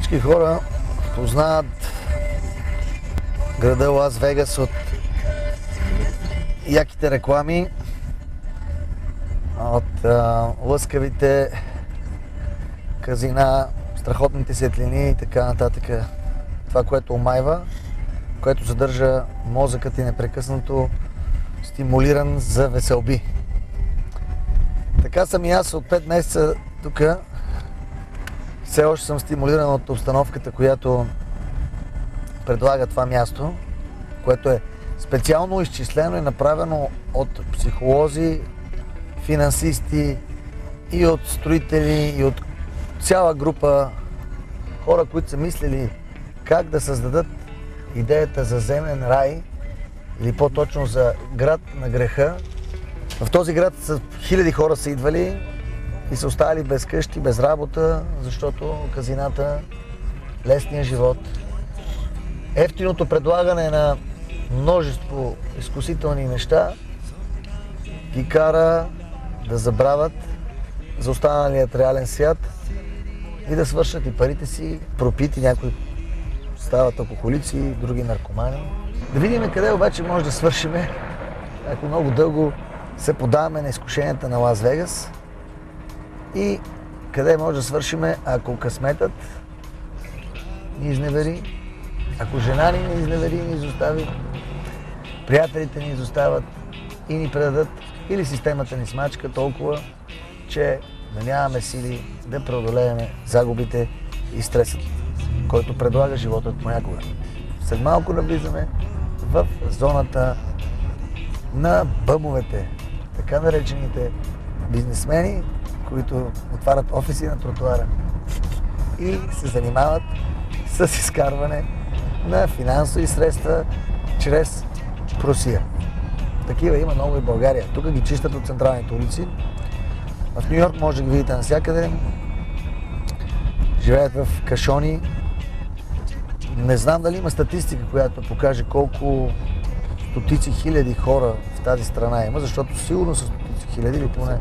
Всички хора познават града Лас Вегас от яките реклами, от а, лъскавите казина, страхотните светлини и така нататък. Това, което омайва, което съдържа мозъкът и непрекъснато стимулиран за веселби. Така съм и аз от 5 месеца тук. Все още съм стимулиран от обстановката, която предлага това място, което е специално изчислено и направено от психолози, финансисти и от строители и от цяла група хора, които са мислили как да създадат идеята за земен рай или по-точно за град на греха. В този град са, хиляди хора са идвали и са оставали без къщи, без работа, защото казината, лесния живот, ефтиното предлагане на множество изкусителни неща ги кара да забравят за останалият реален свят и да свършат и парите си, пропити, някои стават алкохолици, други наркомани. Да видим къде обаче може да свършиме, ако много дълго се подаваме на изкушенията на Лас Вегас и къде може да свършиме, ако късметът ни изневери, ако жена ни не изневери и ни изостави, приятелите ни изостават и ни предадат, или системата ни смачка толкова, че да нямаме сили да преодолеем загубите и стресът, който предлага животът понякога. След малко навлизаме в зоната на бъмовете, така наречените бизнесмени, които отварят офиси на тротуара и се занимават с изкарване на финансови средства чрез просия. Такива има много и в България. Тук ги чистят от централните улици. В Нью Йорк може да ги видите навсякъде. Живеят в кашони. Не знам дали има статистика, която покаже колко стотици хиляди хора в тази страна има, защото сигурно са стотици хиляди или поне.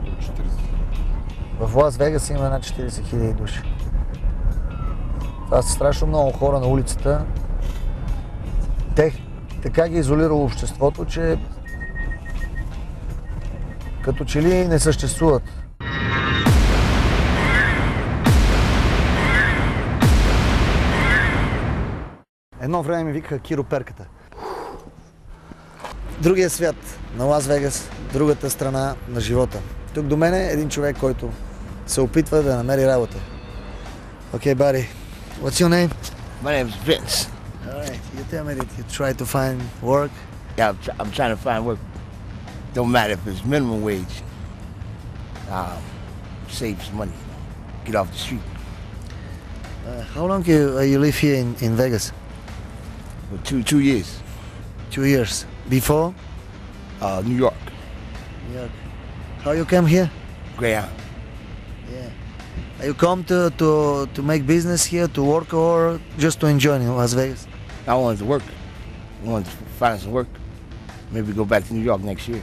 В Лас Вегас има над 40 хиляди души. Това са страшно много хора на улицата. Те така ги е изолирало обществото, че като че ли не съществуват. Едно време ми викаха Киро Перката. Другия свят на Лас Вегас, другата страна на живота. Тук до мен е един човек, който се опитва да намери работа. Окей, okay, buddy. What's your name? My name is Vince. All right. You tell me that you try to find work. Yeah, I'm, tr- I'm trying to find work. Don't matter if it's minimum wage. Um, save some money. Get off the street. Uh, how long you, uh, you live here in, in Vegas? For two two years. Two years. Before? Uh, New York. Yeah. How you came here? Greyhound. Yeah. You come to, to, to make business here, to work, or just to enjoy in Las Vegas? I wanted to work. I wanted to find some work. Maybe go back to New York next year.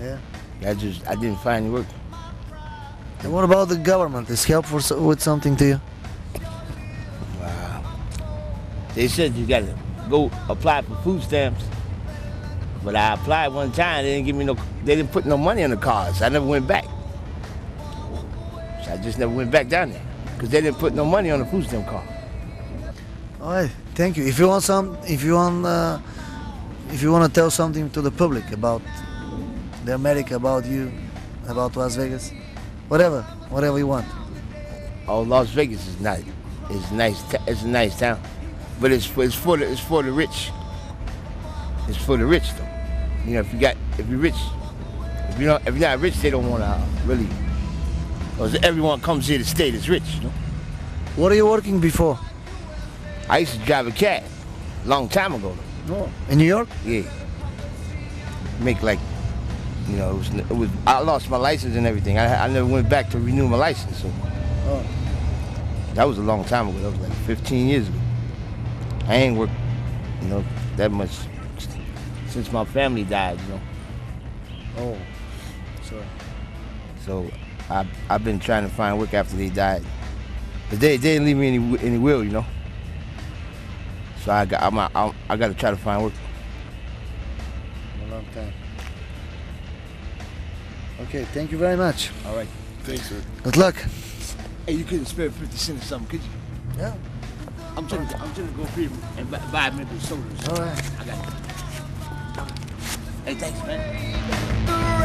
Yeah. I just I didn't find any work. And what about the government? Is help for, with something to you? Wow. They said you got to go apply for food stamps. But I applied one time. They didn't give me no. They didn't put no money in the cards. I never went back. I just never went back down there because they didn't put no money on the food stamp card. All right. Thank you. If you want some, if you want, uh, if you want to tell something to the public about the America, about you, about Las Vegas, whatever, whatever you want. Oh, Las Vegas is nice. It's nice. It's a nice town, but it's for, it's for the it's for the rich. It's for the rich though. You know, if you got if you're rich, if you don't if you're not rich, they don't want to really. Because everyone comes here to stay that's rich. You know. What are you working before? I used to drive a cab, long time ago. No. In New York? Yeah. Make like, you know, it was, it was I lost my license and everything. I, I never went back to renew my license. So Oh. that was a long time ago. That was like 15 years ago. I ain't worked, you know, that much since my family died. You know, Oh. Sorry. so I I've been trying to find work after they died. But they, they didn't leave me any any will, you know. So I got I'm, I'm I got to try to find work. A long time. Okay, thank you very much. All right. Thanks, sir. Good luck. Hey, you couldn't spare fifty cents or something, could you? Yeah. I'm trying to I'm trying to go free and buy, buy maybe sodas. All right. I got it. Hey, thanks, man.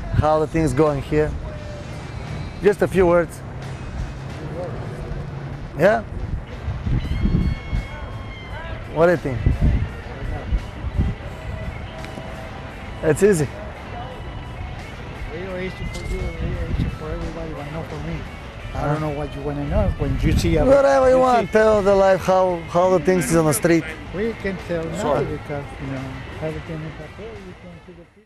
how the things going here? Just a few words. Yeah? What do you think? It's easy. For you, for everybody, but not for me. I don't uh-huh. know what you want to know. When you see a Whatever you see- want, tell the life how, how the things is on the street. We can tell now because you know everything is up there. You can see the.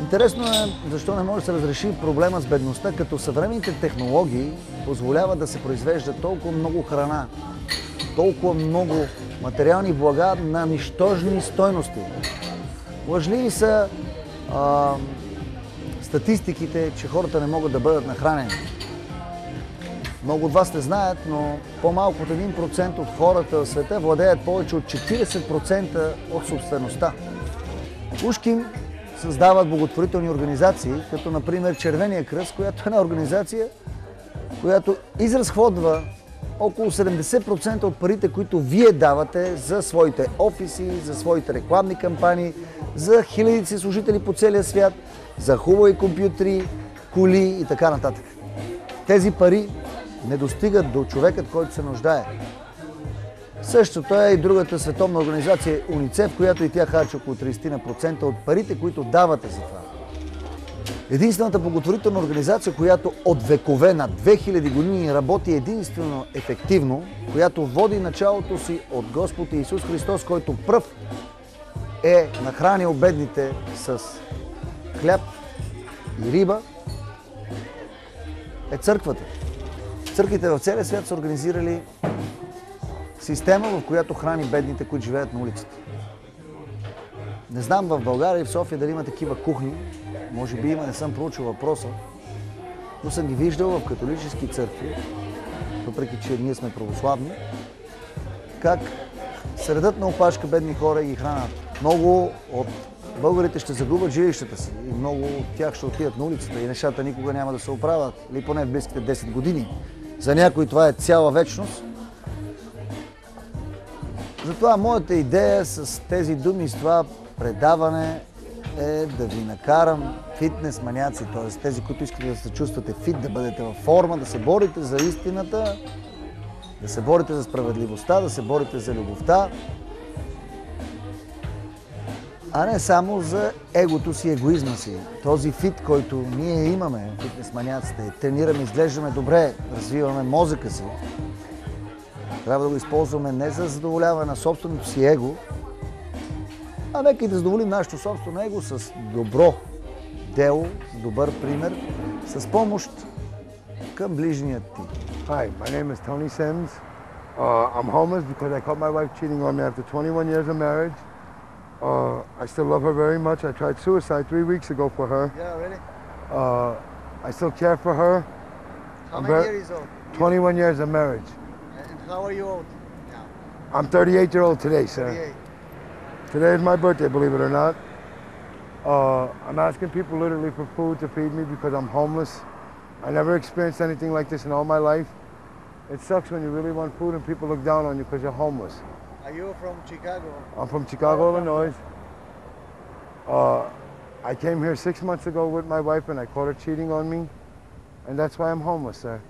Интересно е защо не може да се разреши проблема с бедността, като съвременните технологии позволяват да се произвежда толкова много храна, толкова много материални блага на нищожни стойности. Лъжливи са а, статистиките, че хората не могат да бъдат нахранени. Много от вас не знаят, но по-малко от 1% от хората в света владеят повече от 40% от собствеността. Ушким създават благотворителни организации, като например Червения кръст, която е една организация, която изразходва около 70% от парите, които вие давате за своите офиси, за своите рекламни кампании, за хилядици служители по целия свят, за хубави компютри, коли и така нататък. Тези пари не достигат до човекът, който се нуждае. Същото е и другата световна организация УНИЦЕФ, която и тя харчи около 30% от парите, които давате за това. Единствената благотворителна организация, която от векове на 2000 години работи единствено ефективно, която води началото си от Господ Исус Христос, който пръв е нахранил бедните с хляб и риба, е църквата. Църквите в целия свят са организирали система, в която храни бедните, които живеят на улицата. Не знам в България и в София дали има такива кухни. Може би има, не съм проучил въпроса. Но съм ги виждал в католически църкви, въпреки че ние сме православни, как средът на опашка бедни хора ги хранят. Много от българите ще загубят жилищата си и много от тях ще отидат на улицата и нещата никога няма да се оправят, или поне в близките 10 години. За някои това е цяла вечност, затова моята идея с тези думи, с това предаване е да ви накарам фитнес маняци, т.е. тези, които искате да се чувствате фит, да бъдете във форма, да се борите за истината, да се борите за справедливостта, да се борите за любовта, а не само за егото си, егоизма си. Този фит, който ние имаме, фитнес маняците, тренираме, изглеждаме добре, развиваме мозъка си, трябва да го използваме не за задоволяване на собственото си его, а нека и да задоволим нашето собствено его с добро дело, с добър пример, с помощ към ближния ти. Hi, my name is Tony Sims. Uh, I'm homeless because I caught my wife cheating on me after 21 years of marriage. Uh, I still love her very much. I tried suicide three weeks ago for her. Yeah, really? Uh, I still care for her. How I'm very- years old? 21 years of marriage. And how are you old? now? I'm 38 year old today, sir. 38. Today is my birthday, believe it or not. Uh, I'm asking people literally for food to feed me because I'm homeless. I never experienced anything like this in all my life. It sucks when you really want food and people look down on you because you're homeless. Are you from Chicago? I'm from Chicago, Illinois. Uh, I came here six months ago with my wife and I caught her cheating on me. And that's why I'm homeless, sir.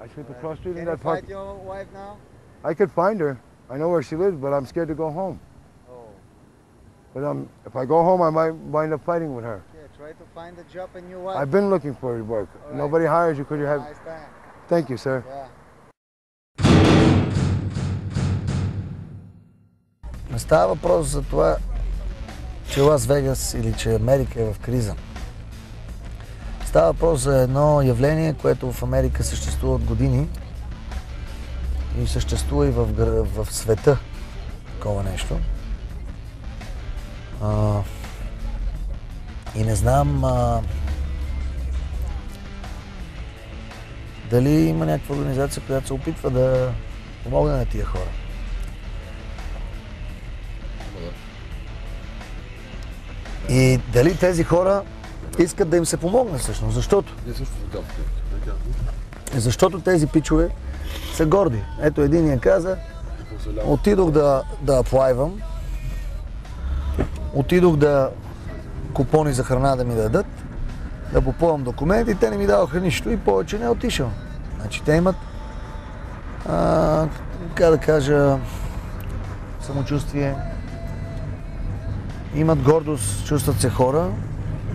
I sleep across the street in that park. You find your wife now? I could find her. I know where she lives, but I'm scared to go home. Oh, But um, if I go home, I might wind up fighting with her. yeah, Try to find a job and you what? I've been looking for work. Alright. Nobody hires you because you have. Nice time. Thank you, sir. Yeah. Не става въпрос за това, че Лас Вегас или че Америка е в криза. Става въпрос за едно явление, което в Америка съществува от години и съществува и в, в света. Такова нещо. А, и не знам а, дали има някаква организация, която се опитва да помогне на тия хора. И дали тези хора искат да им се помогне всъщност, защото защото тези пичове са горди. Ето един я каза, отидох да, да аплайвам, отидох да купони за храна да ми дадат, да попълвам документи, те не ми даваха нищо и повече не е отишъл. Значи те имат, а, как да кажа, самочувствие, имат гордост, чувстват се хора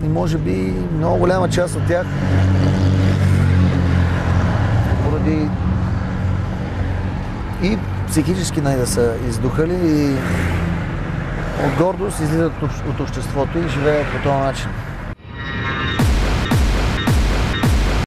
и може би много голяма част от тях поради и психически най да са издухали и от гордост излизат от, общ- от обществото и живеят по този начин.